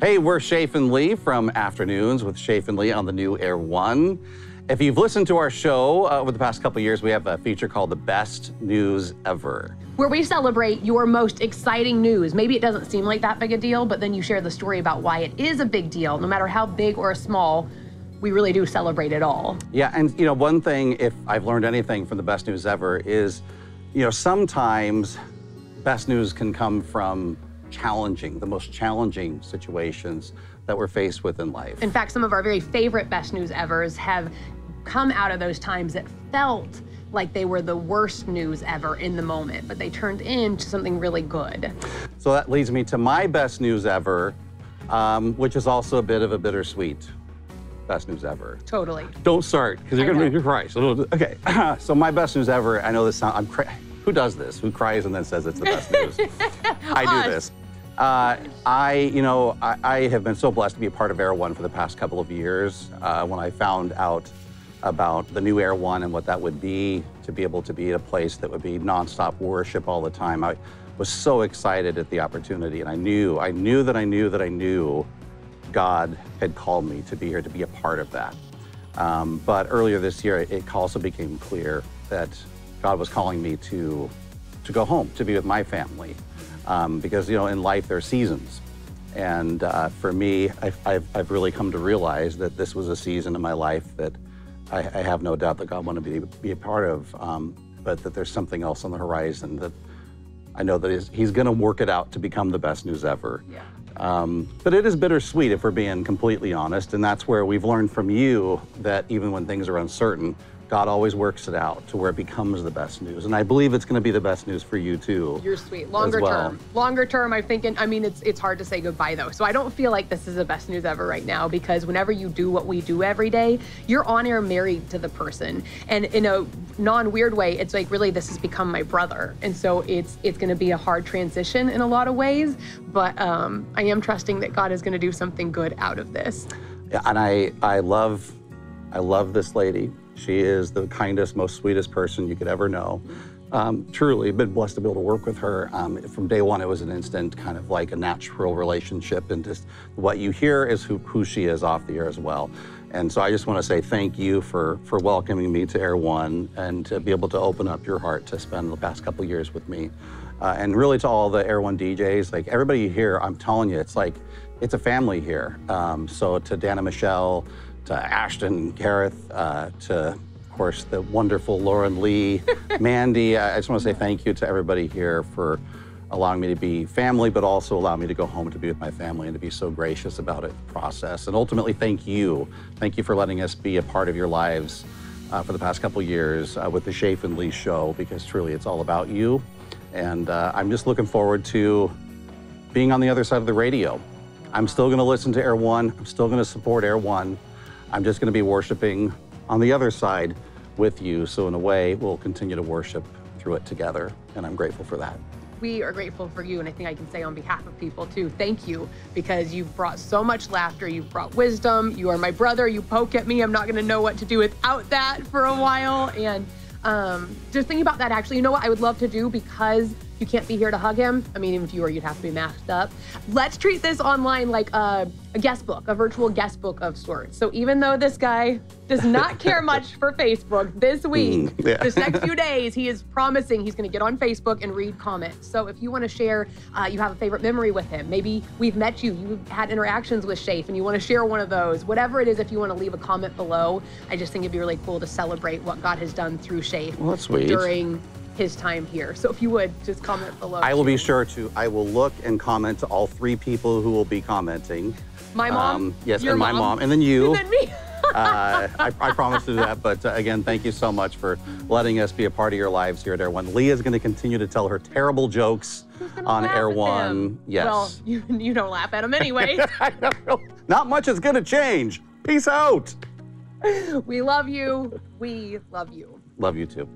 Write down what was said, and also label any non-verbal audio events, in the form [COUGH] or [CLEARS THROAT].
Hey, we're Shaef and Lee from Afternoons with Shaef and Lee on the new Air One. If you've listened to our show uh, over the past couple years, we have a feature called The Best News Ever. Where we celebrate your most exciting news. Maybe it doesn't seem like that big a deal, but then you share the story about why it is a big deal, no matter how big or small. We really do celebrate it all. Yeah, and you know, one thing, if I've learned anything from The Best News Ever, is, you know, sometimes best news can come from challenging, the most challenging situations that we're faced with in life. In fact, some of our very favorite best news evers have come out of those times that felt like they were the worst news ever in the moment, but they turned into something really good. So that leads me to my best news ever, um, which is also a bit of a bittersweet best news ever. Totally. Don't start because you're going to make me cry. So, okay, [CLEARS THROAT] so my best news ever. I know this sound. I'm cra- who does this? Who cries and then says it's the best news? [LAUGHS] I do this. Uh, I, you know, I, I, have been so blessed to be a part of Air One for the past couple of years. Uh, when I found out about the new Air One and what that would be, to be able to be at a place that would be nonstop worship all the time, I was so excited at the opportunity. And I knew, I knew that I knew that I knew God had called me to be here to be a part of that. Um, but earlier this year, it also became clear that God was calling me to, to go home, to be with my family um, because you know in life there are seasons. And uh, for me, I've, I've, I've, really come to realize that this was a season in my life that I, I have no doubt that God wanted me to be a part of, um, but that there's something else on the horizon that I know that he's, he's going to work it out to become the best news ever. Yeah. Um, but it is bittersweet if we're being completely honest, and that's where we've learned from you that even when things are uncertain, God always works it out to where it becomes the best news. And I believe it's going to be the best news for you too. You're sweet. Longer well. term. Longer term, I'm thinking, I mean, it's it's hard to say goodbye though. So I don't feel like this is the best news ever right now because whenever you do what we do every day, you're on air married to the person. And in a non-weird way, it's like really this has become my brother. And so it's it's going to be a hard transition in a lot of ways, but um, I am trusting that God is going to do something good out of this. Yeah, and I I love I love this lady. She is the kindest, most sweetest person you could ever know. Um, truly, been blessed to be able to work with her. Um, from day one, it was an instant kind of like a natural relationship, and just what you hear is who, who she is off the air as well. And so I just want to say thank you for, for welcoming me to Air One and to be able to open up your heart to spend the past couple years with me. Uh, and really to all the Air One DJs, like everybody here, I'm telling you, it's like, it's a family here. Um, so to Dana Michelle, to Ashton, Gareth, uh, to, of course, the wonderful Lauren Lee, [LAUGHS] Mandy. I just want to say thank you to everybody here for allowing me to be family, but also allow me to go home to be with my family and to be so gracious about it process. And ultimately, thank you. Thank you for letting us be a part of your lives uh, for the past couple years uh, with the Shaef and Lee show, because truly it's all about you. And uh, I'm just looking forward to being on the other side of the radio. I'm still going to listen to Air One. I'm still going to support Air One. I'm just going to be worshiping on the other side with you. So, in a way, we'll continue to worship through it together. And I'm grateful for that. We are grateful for you. And I think I can say on behalf of people too, thank you because you've brought so much laughter. You've brought wisdom. You are my brother. You poke at me. I'm not going to know what to do without that for a while. And um, just thinking about that, actually, you know what I would love to do because you can't be here to hug him. I mean, even if you were, you'd have to be masked up. Let's treat this online like a, a guest book, a virtual guest book of sorts. So even though this guy does not [LAUGHS] care much for Facebook this mm, week, yeah. this next [LAUGHS] few days, he is promising he's going to get on Facebook and read comments. So if you want to share, uh, you have a favorite memory with him. Maybe we've met you, you've had interactions with Shaef, and you want to share one of those. Whatever it is, if you want to leave a comment below, I just think it'd be really cool to celebrate what God has done through Shaef well, during his time here. So if you would just comment below. I will be sure to. I will look and comment to all three people who will be commenting. My mom. Um, yes, and my mom. and then you. And then me. [LAUGHS] uh, I, I, promise to do that. But uh, again, thank you so much for letting us be a part of your lives here at Air One. Leah is going to continue to tell her terrible jokes on Air One. Yes. Well, you, you don't laugh at them anyway. [LAUGHS] Not much is going to change. Peace out. [LAUGHS] We love you. We love you. Love you too.